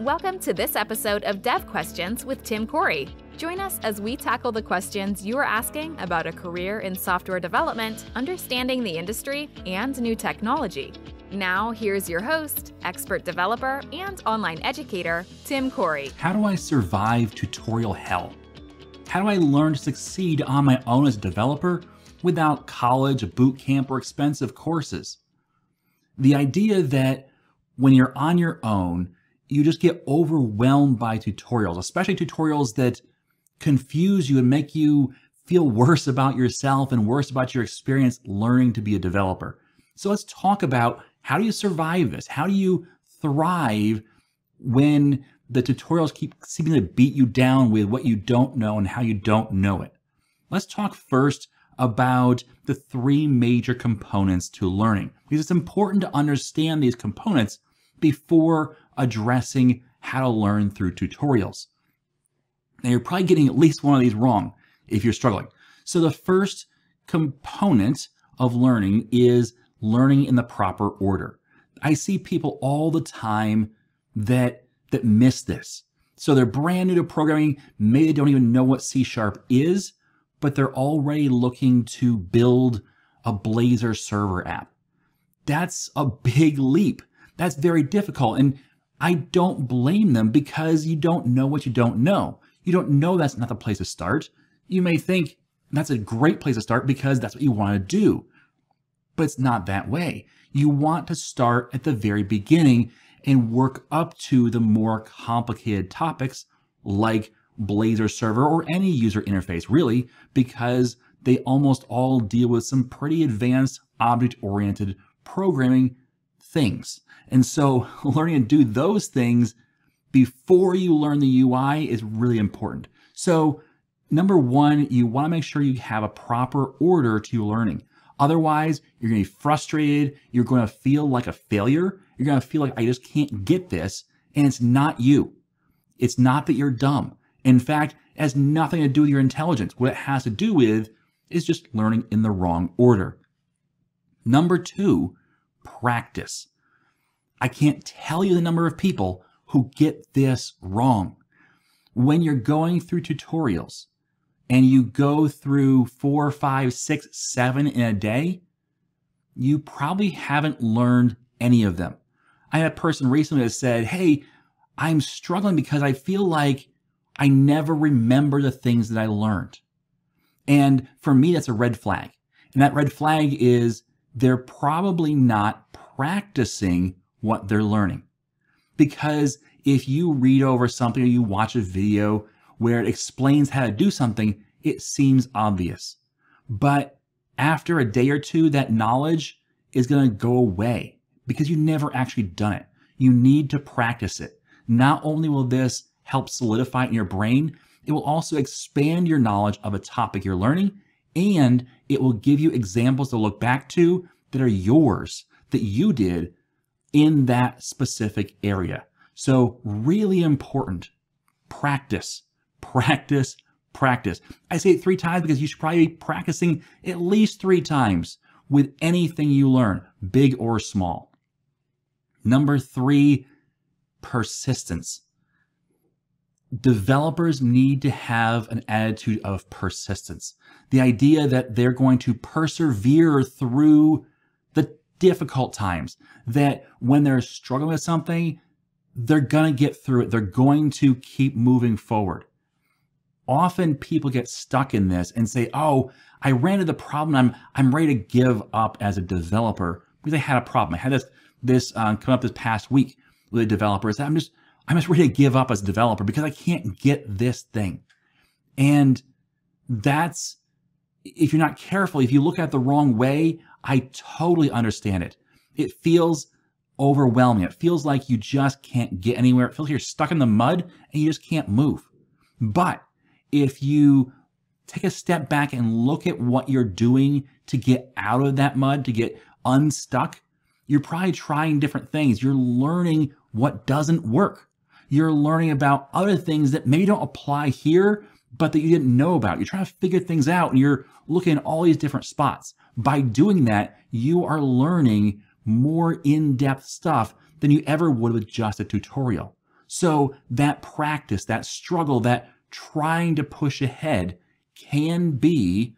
Welcome to this episode of Dev Questions with Tim Corey. Join us as we tackle the questions you are asking about a career in software development, understanding the industry, and new technology. Now, here's your host, expert developer, and online educator, Tim Corey. How do I survive tutorial hell? How do I learn to succeed on my own as a developer without college, boot camp, or expensive courses? The idea that when you're on your own, you just get overwhelmed by tutorials, especially tutorials that confuse you and make you feel worse about yourself and worse about your experience learning to be a developer. So let's talk about how do you survive this? How do you thrive when the tutorials keep seeming to beat you down with what you don't know and how you don't know it? Let's talk first about the three major components to learning because it's important to understand these components before addressing how to learn through tutorials. Now, you're probably getting at least one of these wrong if you're struggling. So, the first component of learning is learning in the proper order. I see people all the time that that miss this. So they're brand new to programming, maybe they don't even know what C sharp is, but they're already looking to build a Blazor server app. That's a big leap. That's very difficult. And I don't blame them because you don't know what you don't know. You don't know that's not the place to start. You may think that's a great place to start because that's what you want to do. But it's not that way. You want to start at the very beginning and work up to the more complicated topics like Blazor server or any user interface, really, because they almost all deal with some pretty advanced object oriented programming things. And so learning to do those things before you learn the UI is really important. So number one, you want to make sure you have a proper order to your learning. Otherwise, you're going to be frustrated. You're going to feel like a failure. You're going to feel like I just can't get this. And it's not you. It's not that you're dumb. In fact, it has nothing to do with your intelligence. What it has to do with is just learning in the wrong order. Number two, practice. I can't tell you the number of people who get this wrong. When you're going through tutorials and you go through four, five, six, seven in a day, you probably haven't learned any of them. I had a person recently that said, Hey, I'm struggling because I feel like I never remember the things that I learned. And for me, that's a red flag. And that red flag is they're probably not practicing what they're learning. Because if you read over something or you watch a video where it explains how to do something, it seems obvious. But after a day or two, that knowledge is going to go away because you never actually done it. You need to practice it. Not only will this help solidify in your brain, it will also expand your knowledge of a topic you're learning and it will give you examples to look back to that are yours that you did in that specific area. So, really important practice, practice, practice. I say it three times because you should probably be practicing at least three times with anything you learn, big or small. Number three, persistence. Developers need to have an attitude of persistence. The idea that they're going to persevere through the difficult times that when they're struggling with something, they're going to get through it. They're going to keep moving forward. Often people get stuck in this and say, "Oh, I ran into the problem. I'm I'm ready to give up as a developer because I had a problem. I had this this uh, come up this past week with a developer. I'm just I'm just ready to give up as a developer because I can't get this thing." And that's if you're not careful, if you look at it the wrong way, I totally understand it. It feels overwhelming. It feels like you just can't get anywhere. It feels like you're stuck in the mud and you just can't move. But if you take a step back and look at what you're doing to get out of that mud, to get unstuck, you're probably trying different things. You're learning what doesn't work. You're learning about other things that maybe don't apply here, but that you didn't know about. You're trying to figure things out and you're looking at all these different spots. By doing that, you are learning more in-depth stuff than you ever would with just a tutorial. So that practice, that struggle, that trying to push ahead can be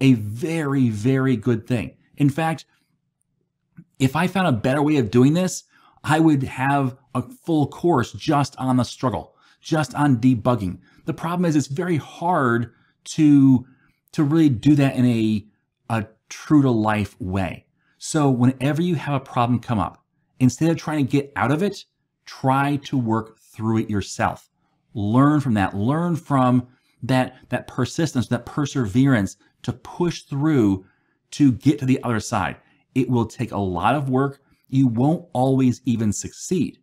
a very, very good thing. In fact, if I found a better way of doing this, I would have a full course just on the struggle, just on debugging. The problem is it's very hard to to really do that in a a true to life way. So whenever you have a problem come up, instead of trying to get out of it, try to work through it yourself. Learn from that. Learn from that that persistence, that perseverance to push through to get to the other side. It will take a lot of work. You won't always even succeed,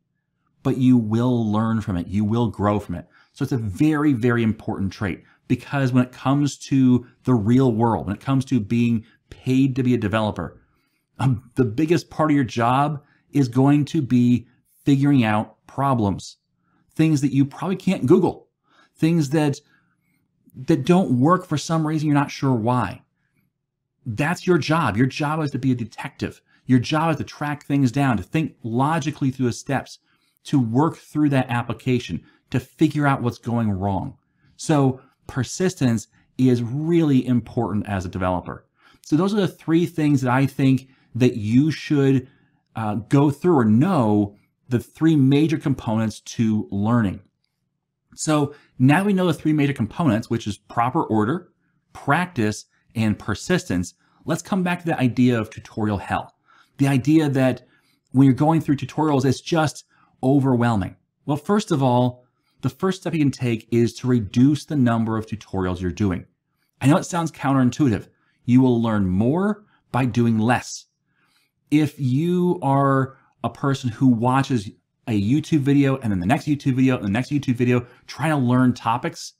but you will learn from it. You will grow from it. So it's a very, very important trait because when it comes to the real world, when it comes to being paid to be a developer, um, the biggest part of your job is going to be figuring out problems, things that you probably can't Google, things that that don't work for some reason you're not sure why. That's your job. Your job is to be a detective. Your job is to track things down, to think logically through the steps, to work through that application, to figure out what's going wrong. So persistence is really important as a developer. So those are the three things that I think that you should uh, go through or know the three major components to learning. So now we know the three major components, which is proper order, practice, and persistence. Let's come back to the idea of tutorial hell. The idea that when you're going through tutorials, it's just overwhelming. Well, first of all, the first step you can take is to reduce the number of tutorials you're doing. I know it sounds counterintuitive. You will learn more by doing less. If you are a person who watches a YouTube video and then the next YouTube video and the next YouTube video trying to learn topics,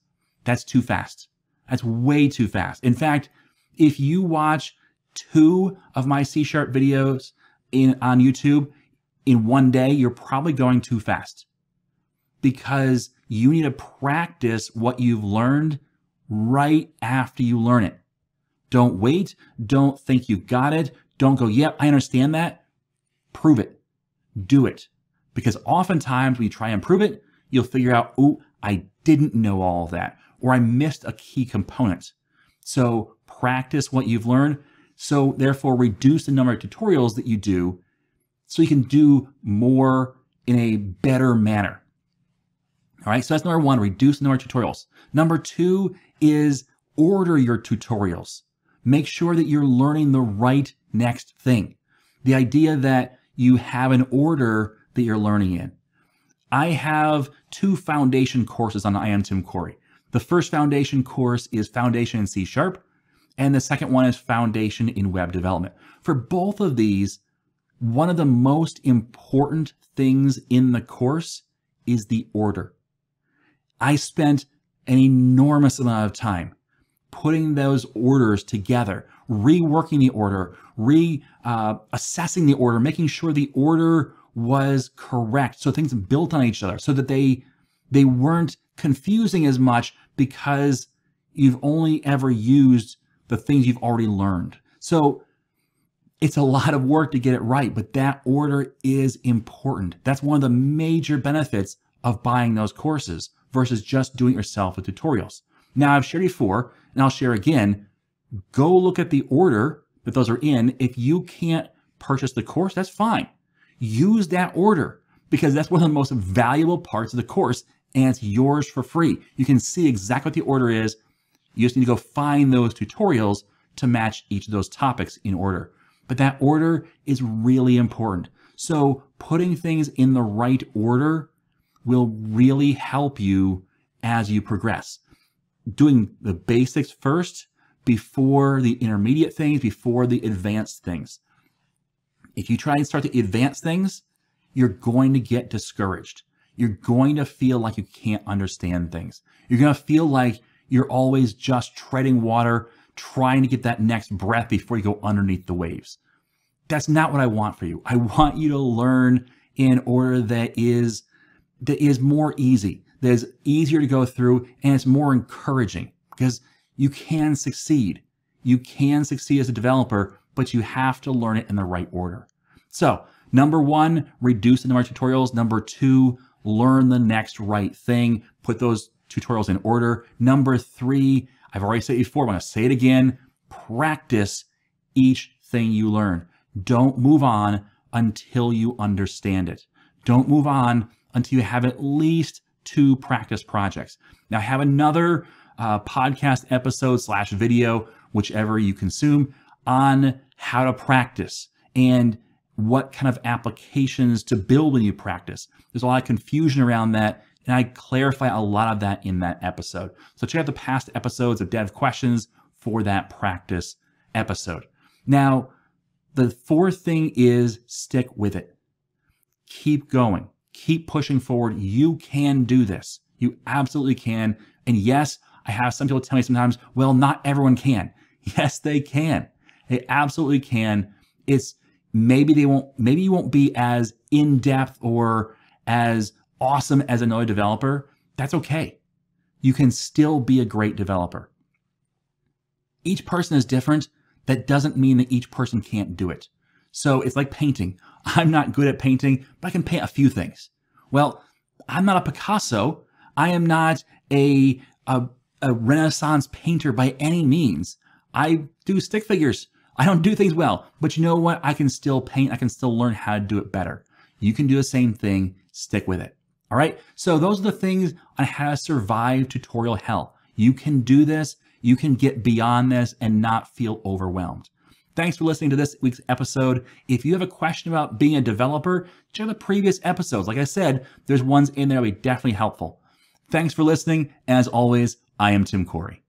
that's too fast. That's way too fast. In fact, if you watch two of my C sharp videos in on YouTube in one day, you're probably going too fast because you need to practice what you've learned right after you learn it. Don't wait. Don't think you've got it. Don't go, yep, I understand that. Prove it. Do it. Because oftentimes when you try and prove it, you'll figure out, oh, I didn't know all of that, or I missed a key component. So practice what you've learned. So therefore reduce the number of tutorials that you do so you can do more in a better manner. All right, so that's number one, reduce the number of tutorials. Number two is order your tutorials. Make sure that you're learning the right next thing. The idea that you have an order that you're learning in. I have two foundation courses on I am Tim Corey. The first foundation course is Foundation in C Sharp, and the second one is Foundation in Web Development. For both of these, one of the most important things in the course is the order. I spent an enormous amount of time putting those orders together, reworking the order, re uh, assessing the order, making sure the order was correct, so things built on each other, so that they they weren't confusing as much because you've only ever used the things you've already learned. So it's a lot of work to get it right, but that order is important. That's one of the major benefits of buying those courses versus just doing it yourself with tutorials. Now, I've shared before, and I'll share again. Go look at the order that those are in. If you can't purchase the course, that's fine. Use that order because that's one of the most valuable parts of the course and it's yours for free. You can see exactly what the order is. You just need to go find those tutorials to match each of those topics in order. But that order is really important. So putting things in the right order will really help you as you progress. Doing the basics first before the intermediate things, before the advanced things. If you try and start the advanced things, you're going to get discouraged. You're going to feel like you can't understand things. You're going to feel like you're always just treading water, trying to get that next breath before you go underneath the waves. That's not what I want for you. I want you to learn in order that is that is more easy, that is easier to go through, and it's more encouraging because you can succeed. You can succeed as a developer, but you have to learn it in the right order. So, number one, reduce the number of tutorials. Number two, learn the next right thing, put those tutorials in order. Number three, I've already said it before, I'm to say it again practice each thing you learn. Don't move on until you understand it. Don't move on until you have at least two practice projects. Now, I have another uh, podcast episode slash video, whichever you consume, on how to practice and what kind of applications to build when you practice. There's a lot of confusion around that, and I clarify a lot of that in that episode. So check out the past episodes of Dev Questions for that practice episode. Now, the fourth thing is stick with it. Keep going. Keep pushing forward. You can do this. You absolutely can. And yes, I have some people tell me sometimes, well, not everyone can. Yes, they can. They absolutely can. It's maybe they won't, maybe you won't be as in depth or as awesome as another developer. That's okay. You can still be a great developer. Each person is different. That doesn't mean that each person can't do it. So it's like painting. I'm not good at painting, but I can paint a few things. Well, I'm not a Picasso. I am not a, a, a Renaissance painter by any means. I do stick figures. I don't do things well, but you know what? I can still paint. I can still learn how to do it better. You can do the same thing. Stick with it. All right. So those are the things on how to survive tutorial hell. You can do this. You can get beyond this and not feel overwhelmed. Thanks for listening to this week's episode. If you have a question about being a developer, check out the previous episodes. Like I said, there's ones in there that will be definitely helpful. Thanks for listening. As always, I am Tim Corey.